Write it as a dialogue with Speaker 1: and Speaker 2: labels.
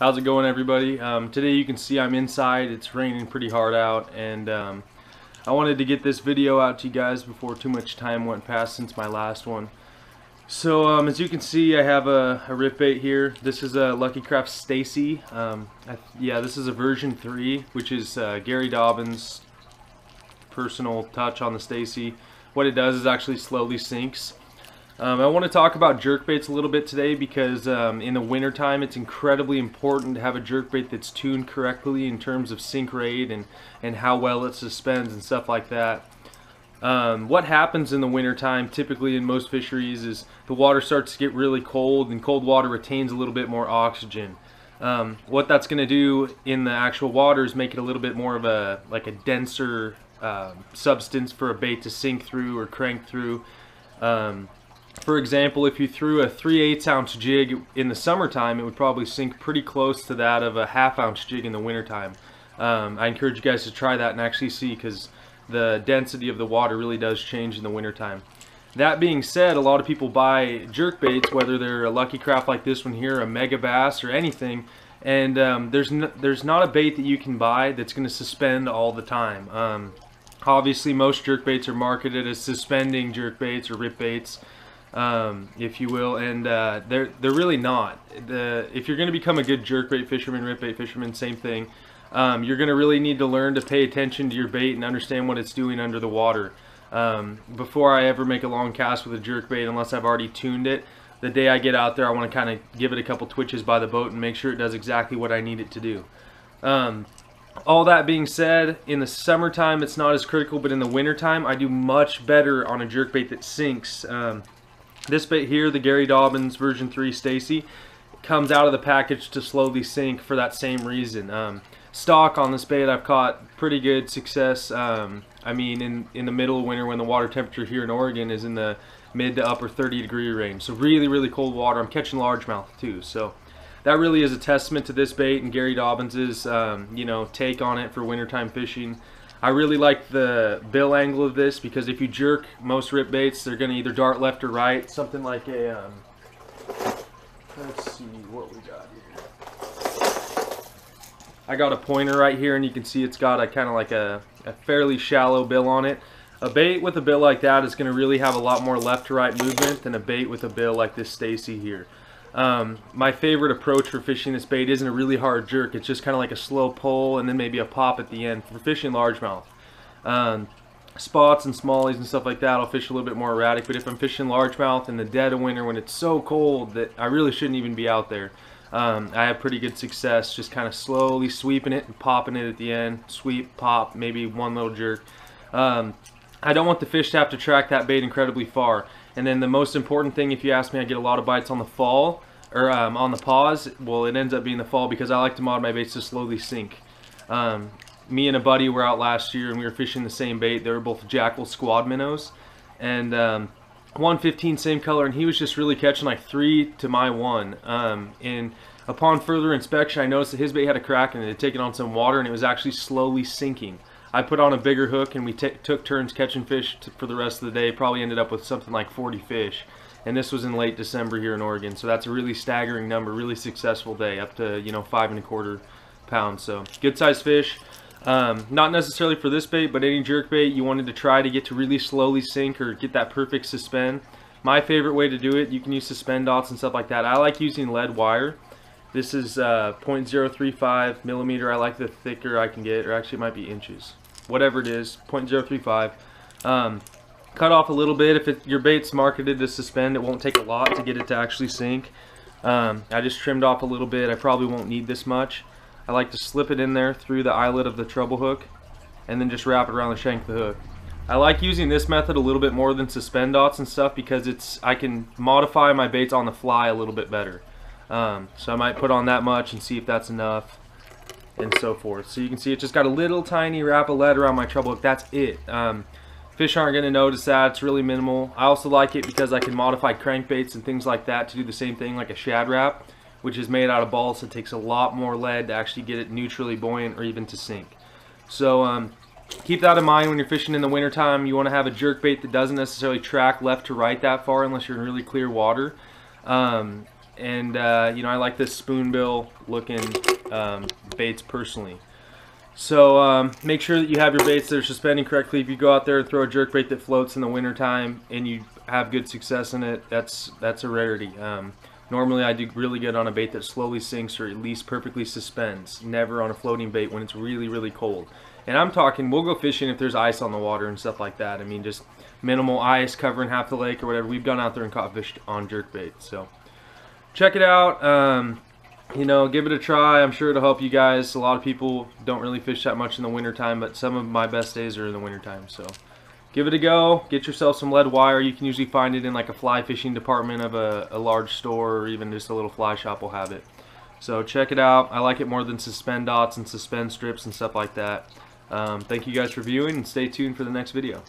Speaker 1: How's it going everybody? Um, today you can see I'm inside. It's raining pretty hard out and um, I wanted to get this video out to you guys before too much time went past since my last one. So um, as you can see I have a, a rip bait here. This is a Lucky Craft Staysee. Um, yeah this is a version 3 which is uh, Gary Dobyns personal touch on the Staysee. What it does is actually slowly sinks. Um, I want to talk about jerkbaits a little bit today because um, in the wintertime it's incredibly important to have a jerkbait that's tuned correctly in terms of sink rate and, and how well it suspends and stuff like that. Um, what happens in the wintertime typically in most fisheries is the water starts to get really cold and cold water retains a little bit more oxygen. Um, what that's going to do in the actual water is make it a little bit more of a like a denser uh, substance for a bait to sink through or crank through. Um, for example, if you threw a 3 8 ounce jig in the summertime, it would probably sink pretty close to that of a half ounce jig in the wintertime. Um, I encourage you guys to try that and actually see because the density of the water really does change in the wintertime. That being said, a lot of people buy jerk baits, whether they're a Lucky Craft like this one here, a Megabass, or anything, and um, there's, no, there's not a bait that you can buy that's going to suspend all the time. Um, obviously, most jerk baits are marketed as suspending jerk baits or rip baits um, if you will, and uh, they're they're really not. The if you're going to become a good jerkbait fisherman, ripbait fisherman, same thing. Um, you're going to really need to learn to pay attention to your bait and understand what it's doing under the water. Um, before I ever make a long cast with a jerkbait, unless I've already tuned it, the day I get out there, I want to kind of give it a couple twitches by the boat and make sure it does exactly what I need it to do. Um, all that being said, in the summertime it's not as critical, but in the wintertime I do much better on a jerkbait that sinks. Um, this bait here, the Gary Dobyns version 3 Staysee, comes out of the package to slowly sink for that same reason. Um, stock on this bait I've caught pretty good success. Um, I mean in, in the middle of winter when the water temperature here in Oregon is in the mid to upper 30 degree range. So really, really cold water. I'm catching largemouth too. So that really is a testament to this bait and Gary Dobyns's, um, you know take on it for wintertime fishing. I really like the bill angle of this because if you jerk most rip baits, they're going to either dart left or right. Something like a, um, let's see what we got here. I got a pointer right here and you can see it's got a kind of like a, a fairly shallow bill on it. A bait with a bill like that is going to really have a lot more left to right movement than a bait with a bill like this Staysee here. Um, my favorite approach for fishing this bait isn't a really hard jerk. It's just kind of like a slow pull and then maybe a pop at the end for fishing largemouth. Um, spots and smallies and stuff like that, I'll fish a little bit more erratic. But if I'm fishing largemouth in the dead of winter when it's so cold that I really shouldn't even be out there, um, I have pretty good success just kind of slowly sweeping it and popping it at the end. Sweep, pop, maybe one little jerk. Um, I don't want the fish to have to track that bait incredibly far. And then the most important thing, if you ask me, I get a lot of bites on the fall or um, on the pause. Well, it ends up being the fall because I like to mod my baits to slowly sink. Um, me and a buddy were out last year and we were fishing the same bait. They were both Jackall Squad Minnows. And um, 115 same color and he was just really catching like three to my one. Um, and upon further inspection, I noticed that his bait had a crack and it had taken on some water and it was actually slowly sinking. I put on a bigger hook and we took turns catching fish for the rest of the day. Probably ended up with something like 40 fish. And this was in late December here in Oregon. So that's a really staggering number, really successful day, up to, you know, five and a quarter pounds. So good sized fish. Um, not necessarily for this bait, but any jerk bait you wanted to try to get to really slowly sink or get that perfect suspend. My favorite way to do it, you can use suspend dots and stuff like that. I like using lead wire. This is uh, 0.035 millimeter. I like the thicker I can get, or actually it might be inches whatever it is, 0.035. Um, cut off a little bit. If it, your bait's marketed to suspend, it won't take a lot to get it to actually sink. Um, I just trimmed off a little bit. I probably won't need this much. I like to slip it in there through the eyelet of the treble hook and then just wrap it around the shank of the hook. I like using this method a little bit more than suspend dots and stuff because it's I can modify my baits on the fly a little bit better. Um, so I might put on that much and see if that's enough and so forth. So you can see it just got a little tiny wrap of lead around my treble hook. That's it. Um, fish aren't going to notice that. It's really minimal. I also like it because I can modify crankbaits and things like that to do the same thing like a Shad Rap, which is made out of balsa. It takes a lot more lead to actually get it neutrally buoyant or even to sink. So um, keep that in mind when you're fishing in the wintertime. You want to have a jerk bait that doesn't necessarily track left to right that far unless you're in really clear water. Um, and uh, you know I like this spoonbill looking um, baits personally. So um, make sure that you have your baits that are suspending correctly. If you go out there and throw a jerk bait that floats in the wintertime and you have good success in it, that's that's a rarity. Um, normally I do really good on a bait that slowly sinks or at least perfectly suspends. Never on a floating bait when it's really, really cold. And I'm talking, we'll go fishing if there's ice on the water and stuff like that. I mean, just minimal ice covering half the lake or whatever. We've gone out there and caught fish on jerk bait. So check it out. Um, you know, give it a try. I'm sure it'll help you guys. A lot of people don't really fish that much in the wintertime, but some of my best days are in the wintertime. So give it a go. Get yourself some lead wire. You can usually find it in like a fly fishing department of a, a large store or even just a little fly shop will have it. So check it out. I like it more than suspend dots and suspend strips and stuff like that. Um, thank you guys for viewing and stay tuned for the next video.